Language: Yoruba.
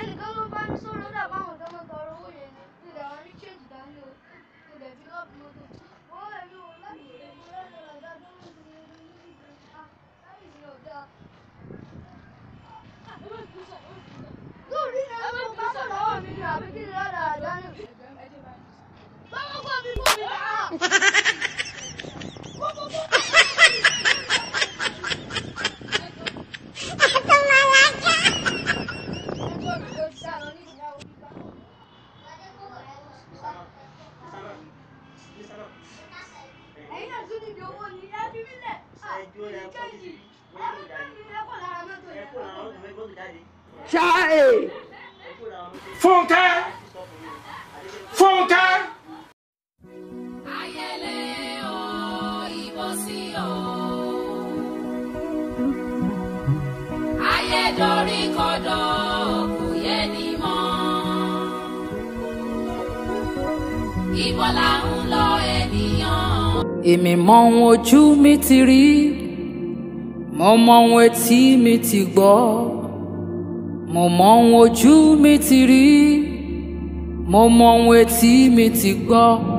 哎，你刚刚把你收了，再帮我找个高人，我给你，你来，你去几趟就就来，比较比较我来，我我来，我来，我来，我来，我我来，我来，我来，我来，我来，我我来，我来，我来，我来，我来，我来，我来，我来，我来，我来，我我来，我来，我来，ṣáà ẹ̀ fúnkẹ́ fúnkẹ́. ayẹlẹ o ibo sí o ayẹdọrí kọdọ kò yẹ ni mọ ibo là ń lọ èmi mọ ohun ojú mi ti rí mo mọ ohun etí mi ti gbọ́ mo mọ ohun ojú mi ti rí mo mọ ohun etí mi ti gbọ́.